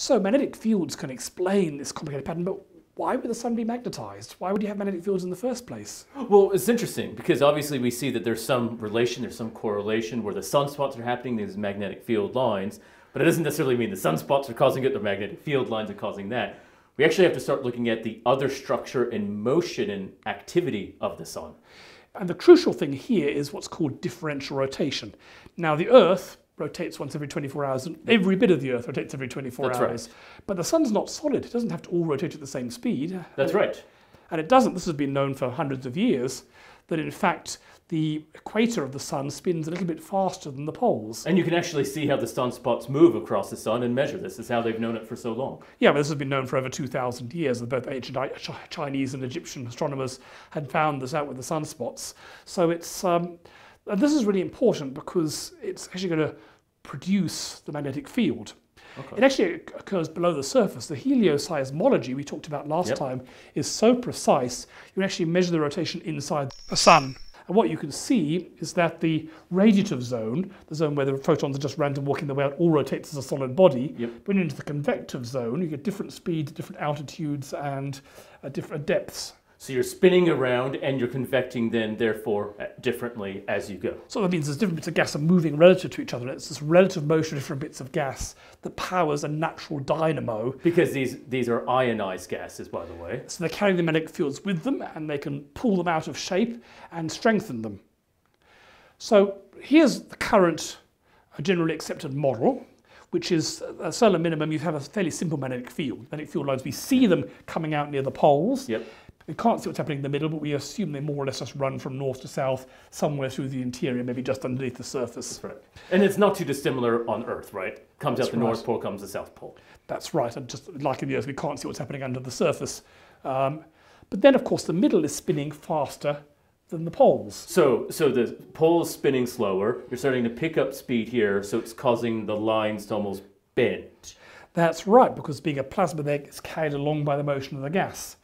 So magnetic fields can explain this complicated pattern, but why would the sun be magnetized? Why would you have magnetic fields in the first place? Well, it's interesting because obviously we see that there's some relation, there's some correlation where the sunspots are happening, these magnetic field lines, but it doesn't necessarily mean the sunspots are causing it, the magnetic field lines are causing that. We actually have to start looking at the other structure and motion and activity of the sun. And the crucial thing here is what's called differential rotation. Now, the Earth rotates once every 24 hours, and every bit of the Earth rotates every 24 That's hours. right. But the sun's not solid. It doesn't have to all rotate at the same speed. That's right. And it doesn't. This has been known for hundreds of years that in fact the equator of the sun spins a little bit faster than the poles. And you can actually see how the sunspots move across the sun and measure this. This is how they've known it for so long. Yeah, but this has been known for over 2,000 years. Both ancient Chinese and Egyptian astronomers had found this out with the sunspots. So it's um, and this is really important because it's actually going to produce the magnetic field. It actually occurs below the surface. The helioseismology we talked about last Yep. time is so precise, you can actually measure the rotation inside the sun. And what you can see is that the radiative zone, the zone where the photons are just random walking their way out, all rotates as a solid body. Yep. When you're into the convective zone, you get different speeds, different altitudes, and uh, different depths. So you're spinning around and you're convecting then, therefore, uh, differently as you go. So that means there's different bits of gas are moving relative to each other. It's this relative motion of different bits of gas that powers a natural dynamo. Because these, these are ionized gases, by the way. So they carry the magnetic fields with them and they can pull them out of shape and strengthen them. So here's the current uh, generally accepted model, which is a solar minimum. You have a fairly simple magnetic field. Magnetic field lines, we see them coming out near the poles. Yep. We can't see what's happening in the middle, but we assume they more or less just run from north to south, somewhere through the interior, maybe just underneath the surface. That's right. And it's not too dissimilar on Earth, right? Comes That's out the right. North Pole, comes the South Pole. That's right, and just like in the Earth, we can't see what's happening under the surface. Um, but then, of course, the middle is spinning faster than the poles. So, so the pole is spinning slower. You're starting to pick up speed here, so it's causing the lines to almost bend. That's right, because being a plasma, it's carried along by the motion of the gas.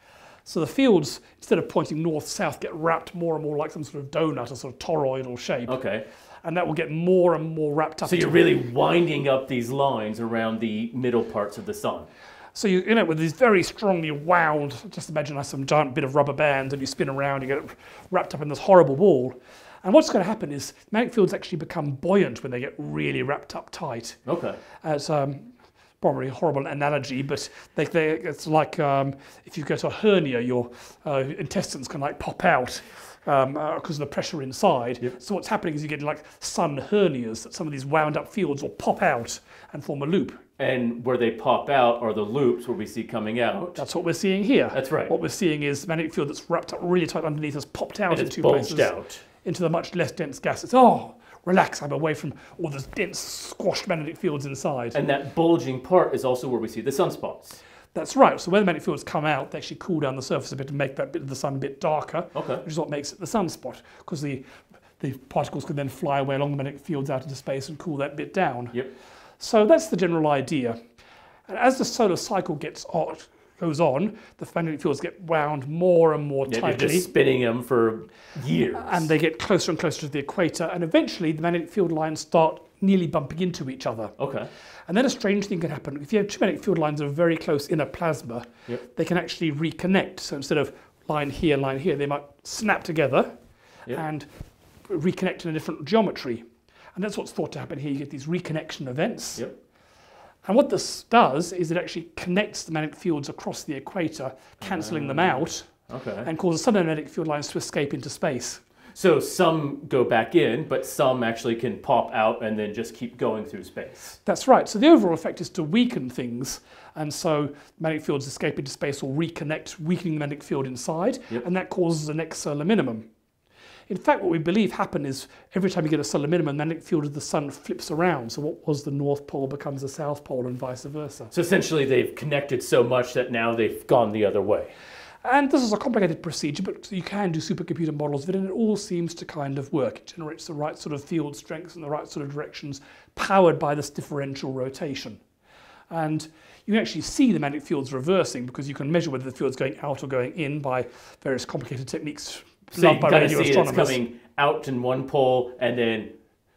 So the fields, instead of pointing north-south, get wrapped more and more like some sort of donut, a sort of toroidal shape, Okay. and that will get more and more wrapped up. So you're really winding up these lines around the middle parts of the sun. So you, you know, with these very strongly wound, just imagine like some giant bit of rubber band, and you spin around, you get it wrapped up in this horrible ball. And what's going to happen is magnetic fields actually become buoyant when they get really wrapped up tight. Okay. It's um, probably a horrible analogy, but they, they, it's like um, if you get a hernia, your uh, intestines can like pop out because um, uh of the pressure inside. Yep. So what's happening is you get like sun hernias that some of these wound up fields will pop out and form a loop. And where they pop out are the loops where we see coming out. That's what we're seeing here. That's right. What we're seeing is the magnetic field that's wrapped up really tight underneath has popped out And in it's two bulged places out. into the much less dense gases. Oh, relax! I'm away from all those dense, squashed magnetic fields inside. And that bulging part is also where we see the sunspots. That's right. So when the magnetic fields come out, they actually cool down the surface a bit and make that bit of the sun a bit darker, Okay. which is what makes it the sunspot, because the the particles can then fly away along the magnetic fields out into space and cool that bit down. Yep. So that's the general idea. And as the solar cycle gets on, goes on, the magnetic fields get wound more and more Yeah, you're tightly. just spinning them for years. and they get closer and closer to the equator, and eventually the magnetic field lines start nearly bumping into each other. okay. And then a strange thing can happen. If you have two magnetic field lines that are very close in a plasma, Yep. they can actually reconnect. So instead of line here, line here, they might snap together Yep. and reconnect in a different geometry. And that's what's thought to happen here. You get these reconnection events. Yep. And what this does is it actually connects the magnetic fields across the equator, cancelling them out, Okay. and causes some magnetic field lines to escape into space. So some go back in, but some actually can pop out and then just keep going through space. That's right. So the overall effect is to weaken things, and so magnetic fields escape into space or reconnect, weakening the magnetic field inside, Yep. and that causes an next solar minimum. In fact, what we believe happen is every time you get a solar minimum, the magnetic field of the sun flips around. So what was the north pole becomes the south pole, and vice versa. So essentially, they've connected so much that now they've gone the other way. And this is a complicated procedure, but you can do supercomputer models of it, and it all seems to kind of work. It generates the right sort of field strengths and the right sort of directions, powered by this differential rotation. And you can actually see the magnetic fields reversing because you can measure whether the field's going out or going in by various complicated techniques Loved by can kind of radio see it's coming out in one pole and then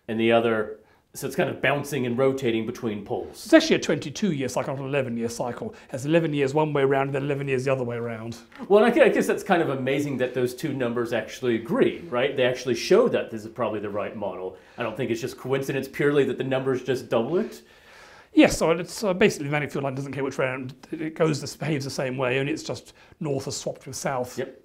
in the other So it's kind of bouncing and rotating between poles. It's actually a 22 year cycle, not an 11 year cycle. It's 11 years one way around and then 11 years the other way around. Well, I guess that's kind of amazing that those two numbers actually agree, right? They actually show that this is probably the right model. I don't think it's just coincidence purely that the numbers just double it. Yes, so it's uh, basically the magnetic field line doesn't care which way around it goes, this behaves the same way, only it's just north is swapped with south. Yep.